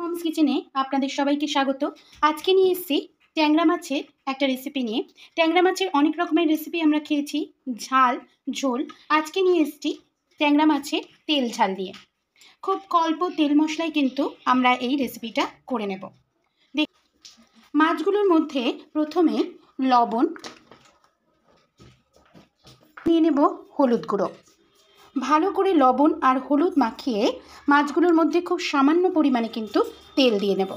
Moms কিচেনে আপনাদের সবাইকে স্বাগত। আজকে নিয়ে এসেছি ট্যাংরা মাছের একটা রেসিপি নিয়ে। ট্যাংরা মাছের অনেক রকমের রেসিপি আমরা খেয়েছি, ঝাল, ঝোল। আজকে নিয়ে এসেছি ট্যাংরা মাছের তেল ঝাল দিয়ে। খুব অল্প তেল মশলায় কিন্তু আমরা এই রেসিপিটা করে নেব। দেখ মাছগুলোর মধ্যে প্রথমে লবণ নিয়ে নেব হলুদ গুঁড়ো। ভালো করে লবণ আর হলুদ মাখিয়ে মাছগুলোর মধ্যে খুব সামান্য পরিমাণে কিন্তু তেল দিয়ে নেব।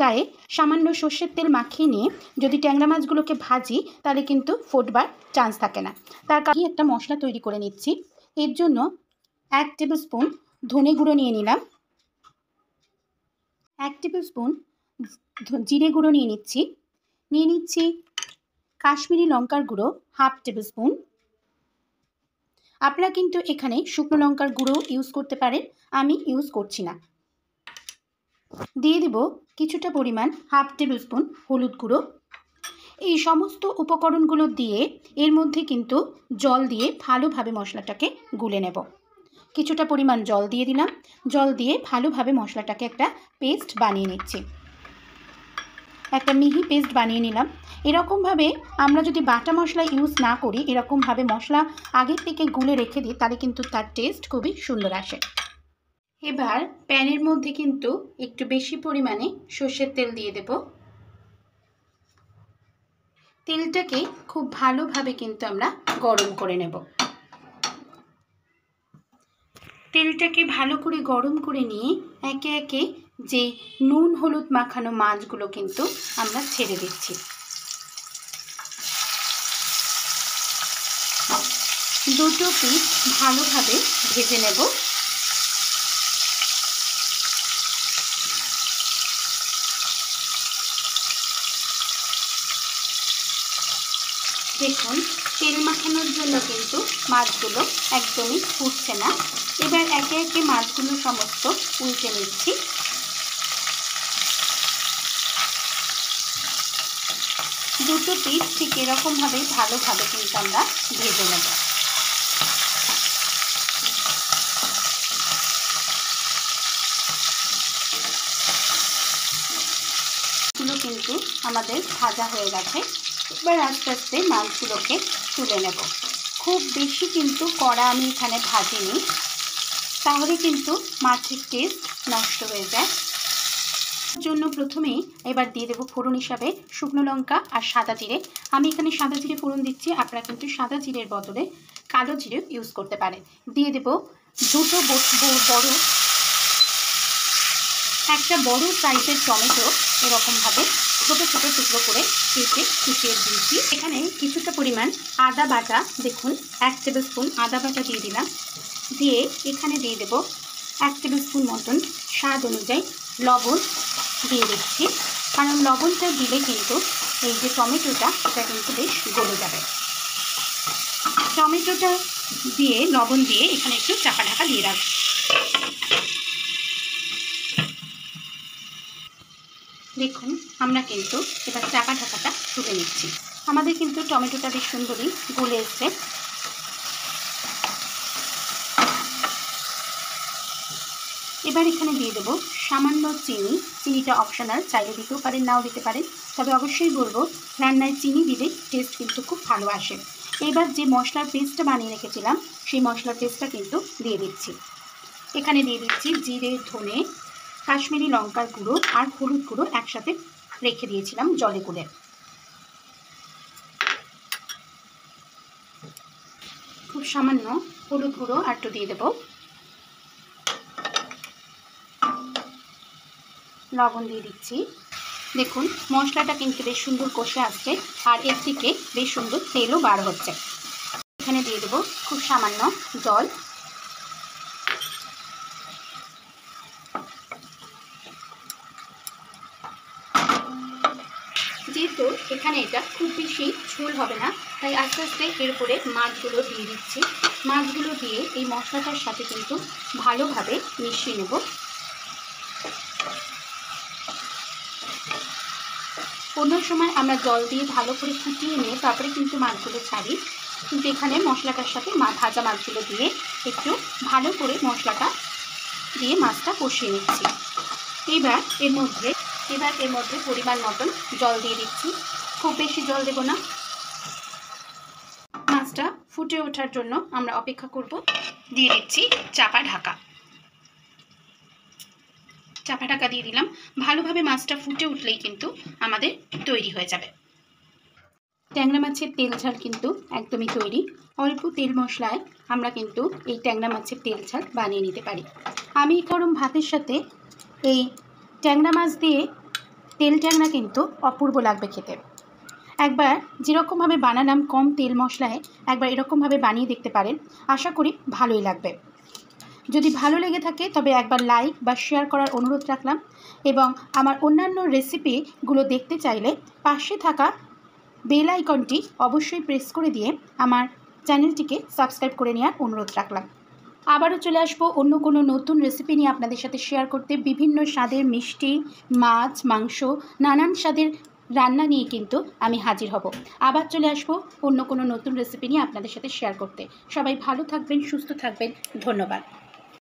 গায়ে সামান্য সর্ষের তেল মাখিয়ে নিয়ে যদি ট্যাংরা মাছগুলোকে ভাজি, তাহলে কিন্তু ফোটবার চান্স থাকে না। তার কারণে একটা মশলা তৈরি করে নিচ্ছি। এর জন্য এক টেবিল স্পুন ধনে গুঁড়ো নিয়ে নিলাম। এক টেবিল স্পুন জিরে গুঁড়ো নিয়ে নিচ্ছি। নিয়ে নিচ্ছি কাশ্মীরি লঙ্কার গুঁড়ো হাফ টেবিল স্পুন আপনারা কিন্তু এখানে শুকনো লঙ্কার গুঁড়ো ইউজ করতে পারেন, আমি ইউজ করছি না। দিয়ে দেব কিছুটা পরিমাণ হাফ টেবিল স্পুন হলুদ গুঁড়ো। এই সমস্ত উপকরণগুলো দিয়ে এর মধ্যে কিন্তু জল দিয়ে ভালোভাবে মশলাটাকে গুলে নেব। কিছুটা পরিমাণ জল দিয়ে দিলাম। জল দিয়ে ভালোভাবে মশলাটাকে একটা পেস্ট বানিয়ে নিচ্ছি। একটা মিহি পেস্ট বানিয়ে নিলাম। এরকমভাবে আমরা যদি বাটা মশলা ইউজ না করি, এরকমভাবে মশলা আগের থেকে গুলে রেখে দিই, তাহলে কিন্তু তার টেস্ট খুবই সুন্দর আসে। এবার প্যানের মধ্যে কিন্তু একটু বেশি পরিমাণে সর্ষের তেল দিয়ে দেব। তেলটাকে খুব ভালোভাবে কিন্তু আমরা গরম করে নেব। তেলটাকে ভালো করে গরম করে নিয়ে একে একে যে নুন হলুদ মাখানো মাছগুলো কিন্তু আমরা ছেড়ে দিচ্ছি। দুটো পিস ভালোভাবে ভেজে নেব। দেখুন, তেল মাখানোর জন্য কিন্তু মাছগুলো একদমই ফুটছে না। এবার একে একে মাছগুলো সমস্ত উল্টে নিচ্ছি। দুটো পিস ঠিক এরকমভাবেই ভালোভাবে কিন্তু আমরা ভেজে নেব। কিন্তু আমাদের ভাজা হয়ে গেছে। এবার আস্তে আস্তে মাছগুলোকে তুলে নেব। খুব বেশি কিন্তু কড়া আমি এখানে ভাজিনি। তাহলে কিন্তু মাছের টেস্ট নষ্ট হয়ে যায়। জন্য প্রথমেই এবার দিয়ে দেবো ফোড়ন হিসাবে শুকনো লঙ্কা আর সাদা জিরে। আমি এখানে সাদা জিরে ফোড়ন দিচ্ছি। আপনারা কিন্তু সাদা জিরের বদলে কালো জিরে ইউজ করতে পারেন। দিয়ে দেবো দুটো বড় একটা বড় সাইজের টমেটো এরকমভাবে ছোটো ছোটো টুকরো করে কেটে কুচিয়ে দিয়েছি। এখানে কিছুটা পরিমাণ আদা বাটা, দেখুন, এক টেবিল স্পুন আদা বাটা দিয়ে দিলাম। দিয়ে এখানে দিয়ে দেব এক টেবিল স্পুন মতন স্বাদ অনুযায়ী লবণ দিয়ে দিচ্ছি। কারণ লবণটা দিলে কিন্তু এই যে টমেটোটা, এটা কিন্তু বেশ গলে যাবে। টমেটোটা দিয়ে, লবণ দিয়ে এখানে একটু চাপা ঢাকা দিয়ে রাখব দেখুন, আমরা কিন্তু এবার চাকা ঢাকাটা তুলে নিচ্ছি। আমাদের কিন্তু টমেটোটা বেশ সুন্দরই গলে এসছে। এবার এখানে দিয়ে দেবো সামান্য চিনি। চিনিটা অপশনাল চাইলে দিতেও পারেন, নাও দিতে পারেন। তবে অবশ্যই বলব, রান্নায় চিনি দিলে টেস্ট কিন্তু খুব ভালো আসে। এবার যে মশলার পেস্টটা বানিয়ে রেখেছিলাম, সেই মশলার পেস্টটা কিন্তু দিয়ে দিচ্ছি। এখানে দিয়ে দিচ্ছি জিরে, ধনে কাশ্মীরি লঙ্কার গুঁড়ো আর হলুদ গুঁড়ো একসাথে রেখে দিয়েছিলাম জলে গুলে খুব সামান্য হলুদ গুঁড়ো আর একটু দিয়ে দেবো। লবণ দিয়ে দিচ্ছি। দেখুন, মশলাটা কিন্তু বেশ সুন্দর কষে আসছে আর এর থেকে বেশ সুন্দর তেলও বার হচ্ছে। এখানে দিয়ে দেবো খুব সামান্য জল। যেহেতু এখানে এটা খুব বেশি ঝোল হবে না। তাই আস্তে আস্তে এর উপরে মাছগুলো দিয়ে দিচ্ছি। মাছগুলো দিয়ে এই মশলাটার সাথে কিন্তু ভালোভাবে মিশিয়ে নেব। কোনো সময় আমরা জল দিয়ে ভালো করে ফুটিয়ে নিয়ে তারপরে কিন্তু মাছগুলো ছাড়ি। কিন্তু এখানে মশলাটার সাথে ভাজা মাছগুলো দিয়ে একটু ভালো করে মশলাটা দিয়ে মাছটা কষিয়ে নিচ্ছি। এবার এর মধ্যে এবার এর মধ্যে পরিমাণ মতন জল দিয়ে দিচ্ছি। খুব বেশি জল দেবো না। মাছটা ফুটে ওঠার জন্য আমরা অপেক্ষা করব। দিয়ে দিচ্ছি চাপা ঢাকা। চাপা ঢাকা দিয়ে দিলাম। ভালোভাবে মাছটা ফুটে উঠলেই কিন্তু আমাদের তৈরি হয়ে যাবে। ট্যাংরা মাছের তেল ঝাল কিন্তু একদমই তৈরি। অল্প তেল মশলায় আমরা কিন্তু এই ট্যাংরা মাছের তেল ঝাল বানিয়ে নিতে পারি। আমি গরম ভাতের সাথে এই ট্যাংরা মাছ দিয়ে তেল ট্যাংরা কিন্তু অপূর্ব লাগবে খেতে। একবার যেরকমভাবে বানালাম কম তেল মশলায় একবার এরকমভাবে বানিয়ে দেখতে পারেন। আশা করি ভালোই লাগবে। যদি ভালো লেগে থাকে তবে একবার লাইক বা শেয়ার করার অনুরোধ রাখলাম এবং আমার অন্যান্য রেসিপিগুলো দেখতে চাইলে পাশে থাকা বেল আইকনটি অবশ্যই প্রেস করে দিয়ে আমার চ্যানেলটিকে সাবস্ক্রাইব করে নেওয়ার অনুরোধ রাখলাম। আবারও চলে আসব অন্য কোনো নতুন রেসিপি নিয়ে আপনাদের সাথে শেয়ার করতে। বিভিন্ন স্বাদের মিষ্টি, মাছ, মাংস, নানান স্বাদের রান্না নিয়ে কিন্তু আমি হাজির হব। আবার চলে আসব অন্য কোনো নতুন রেসিপি নিয়ে আপনাদের সাথে শেয়ার করতে। সবাই ভালো থাকবেন, সুস্থ থাকবেন। ধন্যবাদ।